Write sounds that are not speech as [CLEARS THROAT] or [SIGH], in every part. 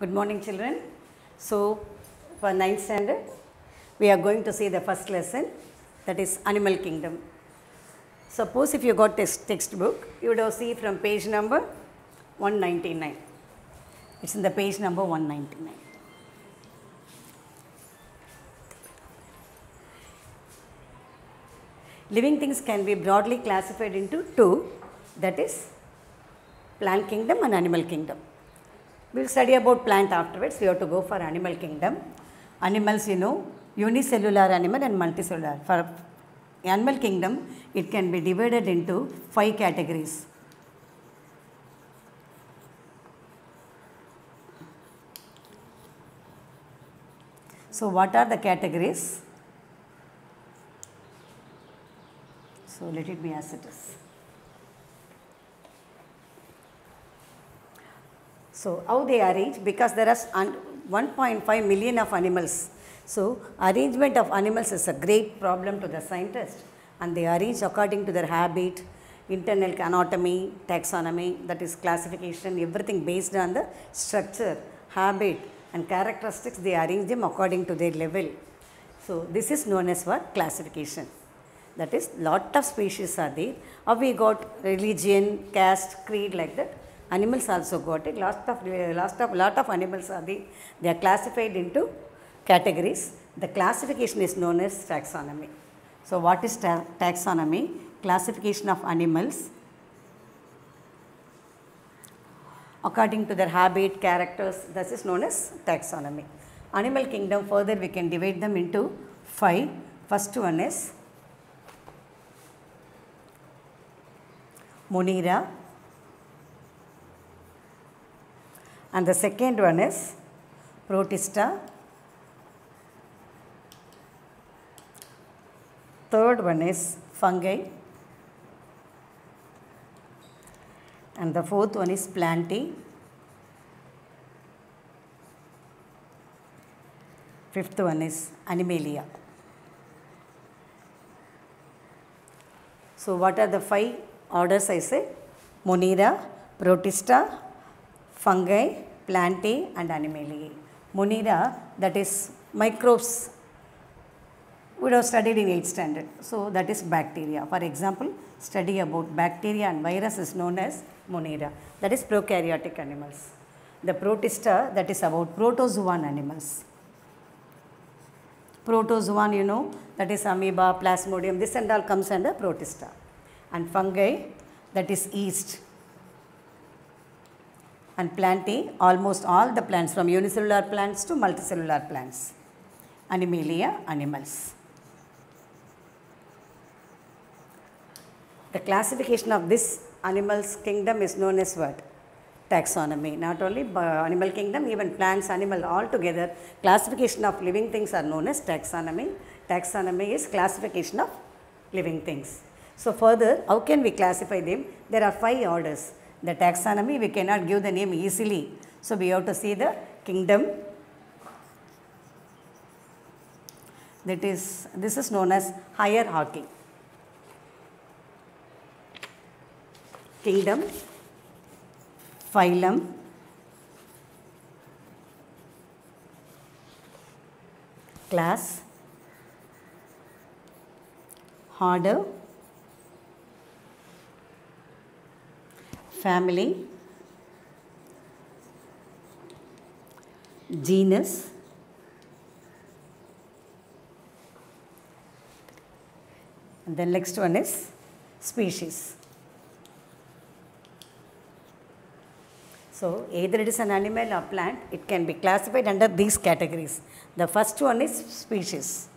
Good morning, children. So, for ninth standard, we are going to see the first lesson that is Animal Kingdom. Suppose if you got this textbook, you would have see from page number 199. It's in the page number 199. Living things can be broadly classified into two that is plant kingdom and animal kingdom. We will study about plant afterwards. We have to go for animal kingdom. Animals, you know, unicellular animal and multicellular. For animal kingdom, it can be divided into five categories. So, what are the categories? So, let it be as it is. So, how they arrange? Because there are 1.5 million of animals. So, arrangement of animals is a great problem to the scientists and they arrange according to their habit, internal anatomy, taxonomy, that is classification, everything based on the structure, habit and characteristics, they arrange them according to their level. So, this is known as what? Classification. That is, lot of species are there. How we got religion, caste, creed like that. Animals also got it. Lot of, lot of, lot of animals are the, They are classified into categories. The classification is known as taxonomy. So, what is ta- taxonomy? Classification of animals according to their habit, characters, this is known as taxonomy. Animal kingdom further we can divide them into five. First one is Monera and the second one is Protista. Third one is fungi and the fourth one is plantae. Fifth one is animalia. So, what are the five orders I say? Monera, Protista, fungi, plantae and animalia. Monera that is microbes we have studied in 8th standard. So, that is bacteria. For example, study about bacteria and virus is known as Monera. That is prokaryotic animals. The Protista that is about protozoan animals. Protozoan you know that is amoeba, plasmodium this and all comes under Protista. And fungi that is yeast. And plantae almost all the plants from unicellular plants to multicellular plants. Animalia animals. The classification of this animals kingdom is known as what? Taxonomy. Not only animal kingdom, even plants, animal all together. Classification of living things are known as taxonomy. Taxonomy is classification of living things. So further, how can we classify them? There are five orders. The taxonomy, we cannot give the name easily. So we have to see the kingdom. That is, this is known as hierarchy. kingdom, phylum, class, order, family, genus, and the next one is species. So, either it is an animal or plant, it can be classified under these categories. The first one is species,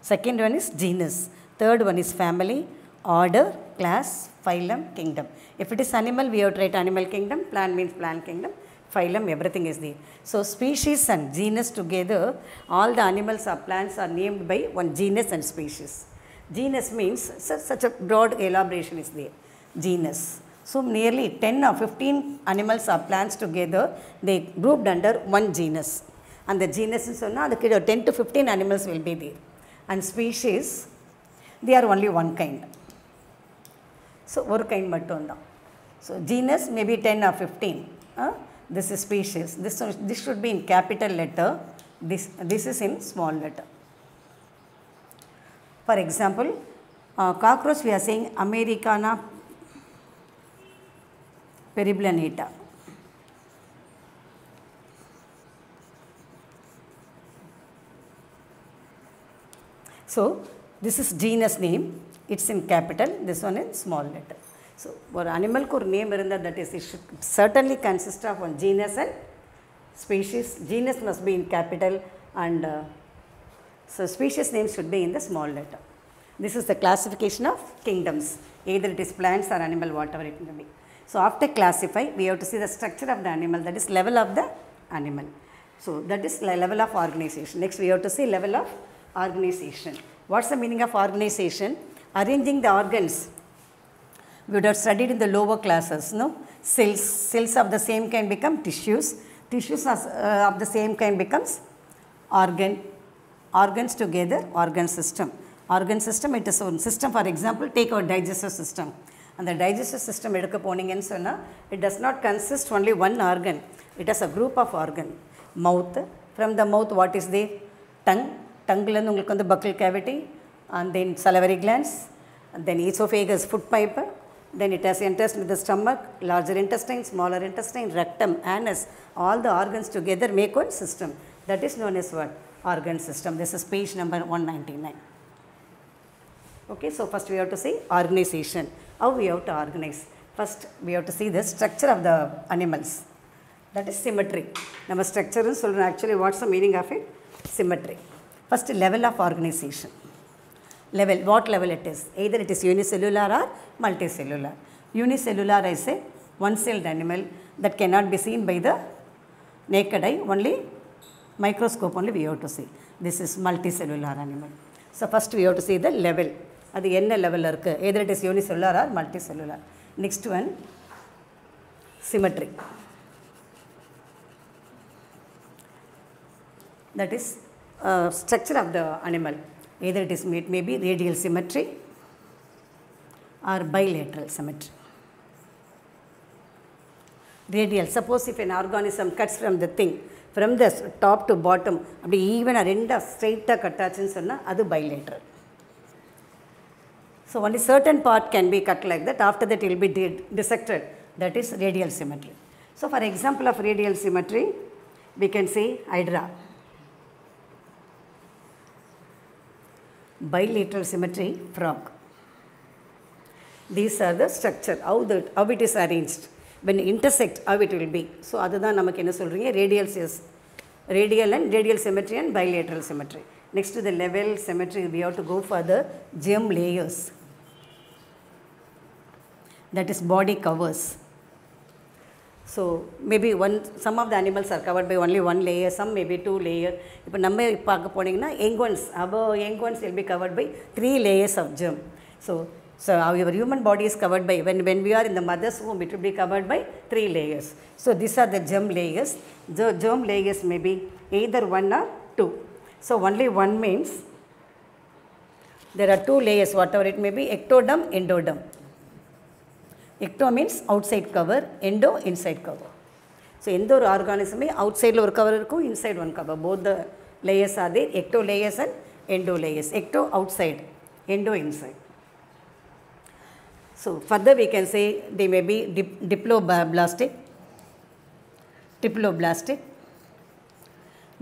second one is genus, third one is family, order, class, phylum, kingdom. If it is animal, we have to write animal kingdom, plant means plant kingdom, phylum, everything is there. So, species and genus together, all the animals or plants are named by one genus and species. Genus means such a broad elaboration is there, genus. So, nearly 10 or 15 animals or plants together, they grouped under one genus. And the genus is now the 10 to 15 animals will be there. And species, they are only one kind so so ஒரு kind So, genus genus maybe ten or fifteen this is species. This this should be in capital letter. This this is in small letter. For example uh, cockroach we are saying americana Periplaneta so this is genus name it's in capital, this one in small letter. So, ஒரு அனிமலுக்கு ஒரு name இருந்தால் that is it should certainly consist of one genus and species genus must be in capital and uh, so species name should be in the small letter. This is the classification of kingdoms, either it is plants or animal, whatever it may be. So after classify, we have to see the structure of the animal, that is level of the animal. So that is le- level of organization. Next we have to see level of organization. What's the meaning of organization? Arranging the organs we would have studied in the lower classes, no? Cells, cells of the same kind become tissues, tissues as, uh, of the same kind becomes organ, organs together, organ system. Organ system, it is one system, for example, take our digestive system. And the digestive system எடுக்க போனீங்கன்னு சொன்னால் it does not consist only one organ. It has a group of organ. Mouth, from the mouth what is there? Tongue, tongueலேருந்து உங்களுக்கு வந்து buccal cavity and then salivary glands, then esophagus, food pipe, then it has enters with the stomach, larger intestine, smaller intestine, rectum, anus, all the organs together make one system. That is known as what? Organ system. This is page number 199. Okay, so first we have to see organization. How we have to organize? First we have to see the structure of the animals. That is symmetry. Now structure is actually what's the meaning of it? Symmetry. First level of organization. Level, what level it is. Either it is unicellular or multicellular. Unicellular is a one-celled animal that cannot be seen by the naked eye, only microscope only we have to see. This is multicellular animal. So first we have to see the level. அது என்ன லெவலில் இருக்குது either it is unicellular or multicellular next one symmetry that is structure of the animal either it is it may be radial symmetry or bilateral symmetry radial suppose if an organism cuts from the thing from the s- top to bottom அப்படி ஈவனாக ரெண்டாக ஸ்ட்ரெயிட்டாக cut ஆச்சுன்னு சொன்னால் அது bilateral so only certain part can be cut like that after that it will be di- dissected that is radial symmetry so for example of radial symmetry we can say hydra bilateral symmetry frog. These are the structure, how, the, how it is arranged. When you intersect, how it will be. So, அதுதான் நமக்கு என்ன சொல்கிறீங்க radial is radial and radial symmetry and bilateral symmetry. Next to the level symmetry, we have to go for the germ layers. That is body covers. So maybe one some of the animals R covert by only one layer some maybe two layer இப்போ நம்ம பார்க்க போனீங்கன்னா young once above young once will be covered by three layers of germ so so our human body is covered by when when we are in the mother's womb it will be covered by three layers so these are the germ layers the germ layers may be either one or two so only one means there are two layers whatever it may be ectoderm endoderm ecto means outside cover endo inside cover so எந்த ஒரு ஆர்கானிசமே அவுட் சைடில் ஒரு cover இருக்கும் inside one cover both the layers are there ecto layers and endo layers ecto outside endo inside so further we can say they may be dip, diploblastic diploblastic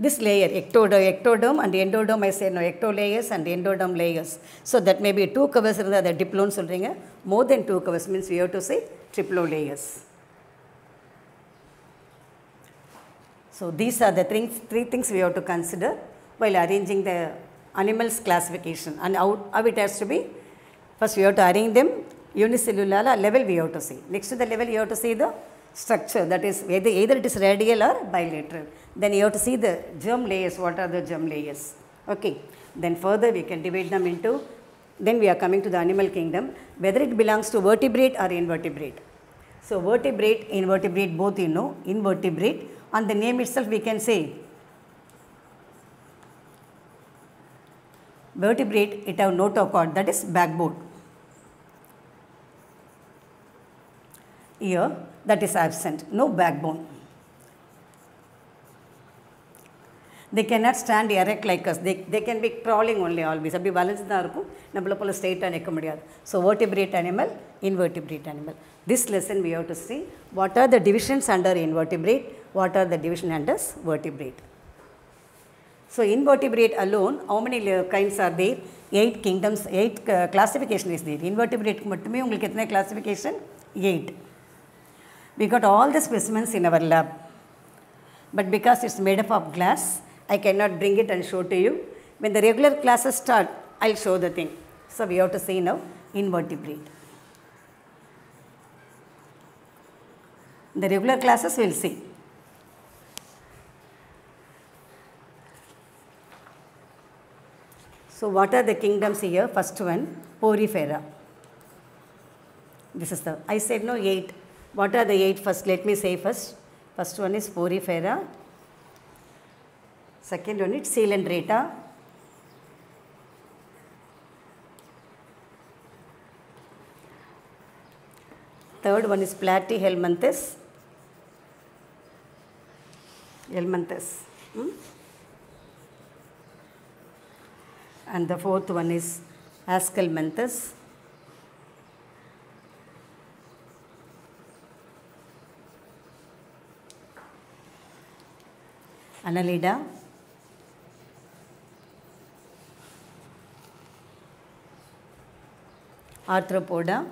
this layer ectoderm, ectoderm and endoderm I say no ecto layers and endoderm layers so that may be two covers இருந்தால் அதை டிப்ளோன்னு சொல்கிறீங்க more than two covers means we have to say triplo layers so these are the things three things we have to consider while arranging the animals classification and how, how it has to be first we have to arrange them unicellular level we have to see next to the level you have to see the structure that is either, either it is radial or bilateral then you have to see the germ layers. What are the germ layers? Okay. Then further we can divide them into then we are coming to the animal kingdom. Whether it belongs to vertebrate or invertebrate. So vertebrate invertebrate both you know invertebrate. And the name itself we can say vertebrate it have notochord that is backbone. Here that is absent. No backbone they cannot stand erect like us. They, they can be crawling only always. அப்படி வளைஞ்சு தான் இருக்கும் நம்மளை போல் ஸ்ட்ரெயிட்டாக நிற்க முடியாது so vertebrate animal, invertebrate animal. This lesson we have to see what are the divisions under invertebrate, what are the division under vertebrate. So invertebrate alone, how many le- kinds are there? Eight kingdoms, eight uh, classification is there. Invertebrate மட்டுமே உங்களுக்கு எத்தனை classification? Eight. We got all the specimens in our lab. But because it's made up of glass, I cannot bring it and show to you. When the regular classes start, I'll show the thing. So we have to see now invertebrate. The regular classes we'll see. So what are the kingdoms here? First one, Porifera. This is the, I said no, eight. What are the eight first? Let me say first. First one is Porifera. Second one is Coelenterata. Third one is Platyhelminthes. Helminthes. Hmm? And the fourth one is Ascalmenthus. Annelida. Arthropoda.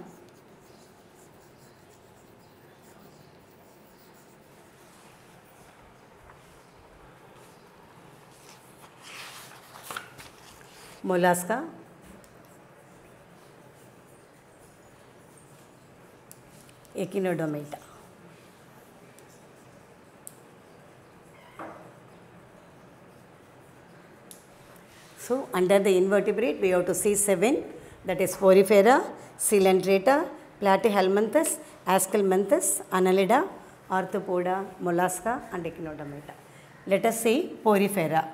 Mollusca. Echinodermata. So, under the invertebrate, we have to see seven that is Porifera, Coelenterata, Platyhelminthes, Aschelminthes, Annelida, Arthropoda, Mollusca, and Echinodermata. Let us see Porifera.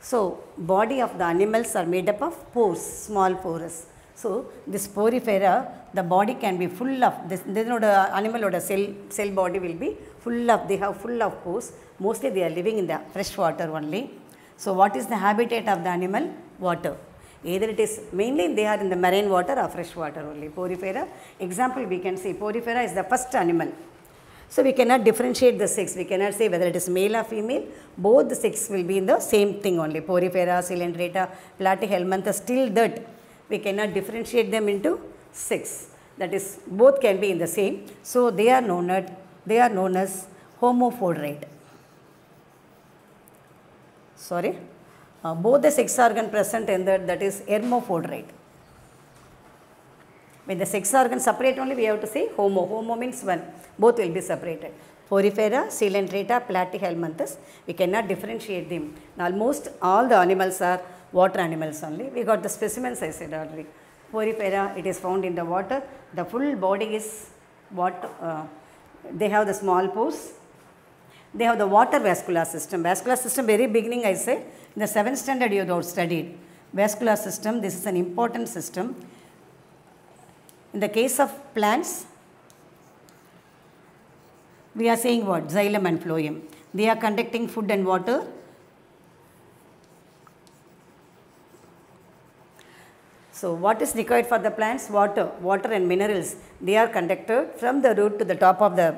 So, body of the animals are made up of pores, small pores. So, this porifera, the body can be full of, this, animal or cell, cell body will be full of, they have full of pores. Mostly they are living in the fresh water only. So, what is the habitat of the animal? Water. Either it is, mainly they are in the marine water or fresh water only. Porifera, example we can see, porifera is the first animal. So we cannot differentiate the sex. We cannot say whether it is male or female. Both the sex will be in the same thing only. Porifera, Coelenterata, Platyhelminthes. Still that we cannot differentiate them into sex. That is, both can be in the same. So they are known as they are known as homophoidite. Sorry, uh, both the sex organ present in that that is hermaphrodite. When the sex organ separate only, we have to say homo. Homo means one. Both will be separated. Porifera, Coelenterata, Platyhelminthes. We cannot differentiate them. Now, almost all the animals are water animals only. We got the specimens I said already. Porifera, it is found in the water. The full body is what? Uh, they have the small pores. They have the water vascular system. Vascular system, very beginning I say, in the 7th standard you have studied. Vascular system, this is an important system. In the case of plants, we are saying what? Xylem and phloem. They are conducting food and water. So, what is required for the plants? Water. Water and minerals. They are conducted from the root to the top of the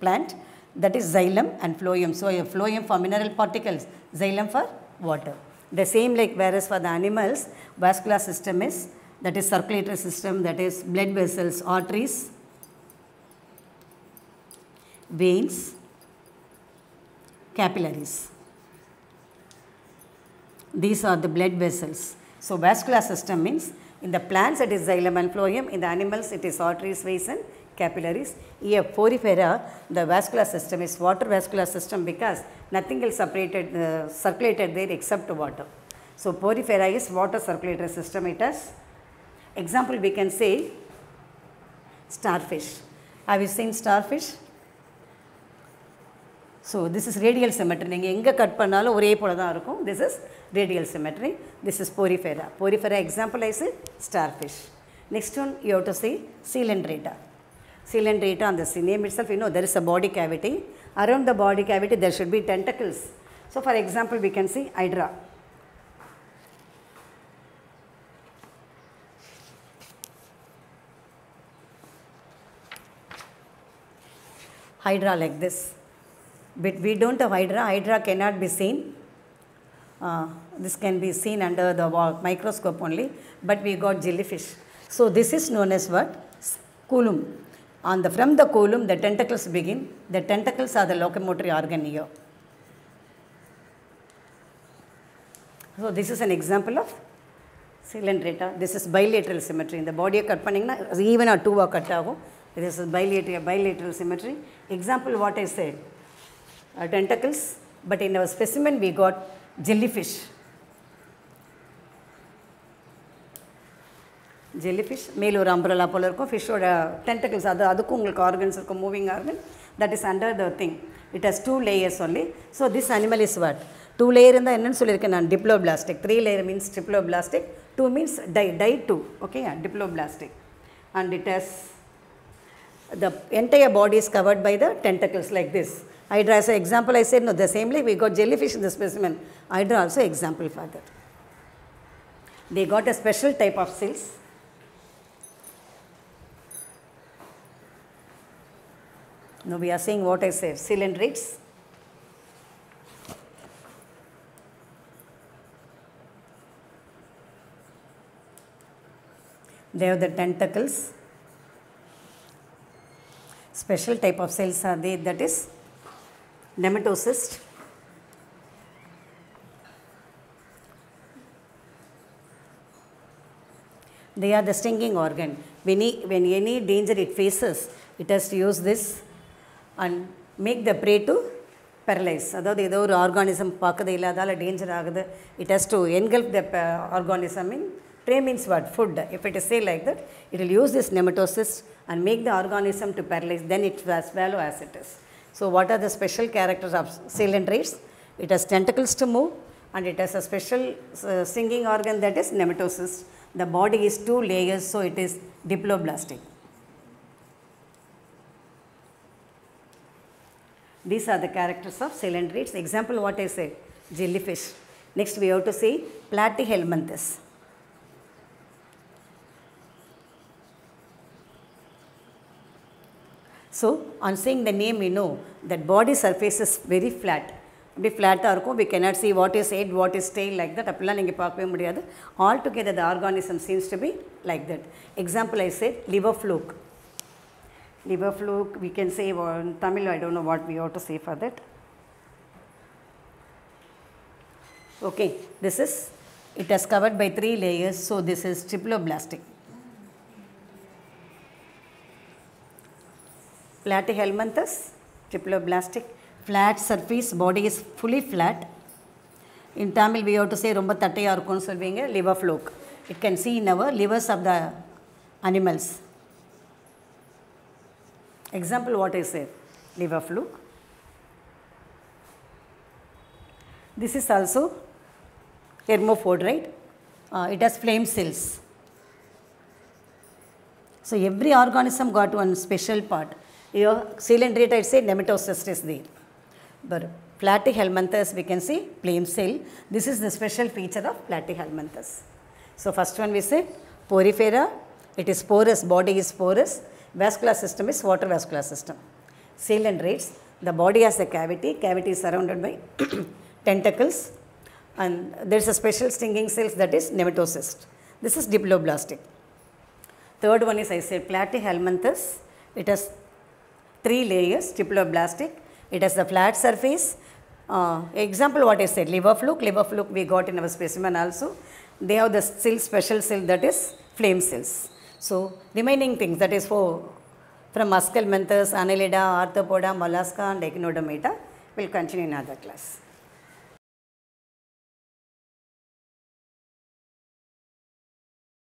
plant. That is xylem and phloem. So, a phloem for mineral particles, xylem for water. The same like whereas for the animals, vascular system is that is circulatory system, that is blood vessels, arteries, veins, capillaries. These are the blood vessels. So, vascular system means in the plants it is xylem and phloem, in the animals it is arteries, veins and capillaries. Here porifera, the vascular system is water vascular system because nothing is separated, uh, circulated there except water. So, porifera is water circulatory system it has. Example we can say starfish. Have you seen starfish? So this is radial symmetry நீங்கள் எங்கே cut பண்ணாலும் ஒரே போல தான் இருக்கும் this is radial symmetry this is porifera porifera example is star next one you have to see coelenterata ciliated on the name itself, you know, there is a body cavity. Around the body cavity, there should be tentacles. So, for example, we can see hydra. Hydra like this. But we don't have hydra. Hydra cannot be seen. Uh, this can be seen under the microscope only. But we got jellyfish. So, this is known as what? Coulomb. And from the column, the tentacles begin. The tentacles are the locomotory organ here. So this is an example of Coelenterata. This is bilateral symmetry. இந்த பாடியை cut பண்ணிங்கன்னா ஈவனாக டூவாக cut ஆகும் This is bilateral, bilateral symmetry. Example what I said. Uh, tentacles. But in our specimen we got jellyfish. Jellyfish மேல் ஒரு அம்பரலா போல் இருக்கும் ஃபிஷ்ஷோட tentacles அது அதுக்கும் உங்களுக்கு ஆர்கன்ஸ் இருக்கும் moving organ that is under the thing it has two layers only so this animal is what two layer இருந்தால் என்னன்னு சொல்லியிருக்கேன் நான் diploblastic three layer means diploblastic two means tie tie two okay diploblastic and it has the entire body is covered by the tentacles like this. Hydra as an example, I said no, the same way we got jellyfish in the specimen. Hydra also example for that. They got a special type of cells. Now we are seeing what I said, cylindrids. They have the tentacles. Special type of cells are they that is nematocyst. They are the stinging organ. When, when any danger it faces, it has to use this and make the prey to paralyse அதாவது ஏதோ ஒரு organism பார்க்குது இல்லை அதால் danger ஆகுது it has to engulf the organism in prey means what food if it is say like that it will use this nematocyst and make the organism to paralyse then it was swallow as it is So what are the special characters of coelenterates? It has tentacles to move and it has a special uh, singing organ that is nematocyst. The body is two layers so it is diploblastic. These are the characters of coelenterates. Example what I say? Jellyfish. Next we have to see platyhelminthes. So on seeing the name we know that body surface is very flat. Be flat or we cannot see what is head, what is tail like that. Altogether the organism seems to be like that. Example I say liver fluke Liver fluke, we can say uh, in Tamil, I don't know what we have to say for that. Okay, this is, it has covered by three layers, so this is triploblastic. Platyhelminthes, triploblastic, flat surface, body is fully flat. In Tamil, we have to say ரொம்ப தட்டையாக இருக்கும்னு சொல்வீங்க liver fluke. It can see in our livers of the animals. Example what I said, liver fluke. This is also hermaphrodite. Uh, it has flame cells. So every organism got one special part. Here, coelenterate, I say nematocyst is there. But platyhelminthes, we can see flame cell. This is the special feature of platyhelminthes. So first one we say porifera. It is porous, body is porous. Vascular system is water vascular system. Cylindrids, the body has a cavity. Cavity is surrounded by [CLEARS THROAT] tentacles. And there is a special stinging cells that is nematocyst. This is diploblastic. Third one is I said platyhelminthes. It has three layers, diploblastic. It has the flat surface. Uh, example what I said, liver fluke. Liver fluke we got in our specimen also. They have the cell, special cell that is flame cells. So remaining things that is for from muscle menthus, annelida, arthropoda, mollusca and echinodermata will continue in other class.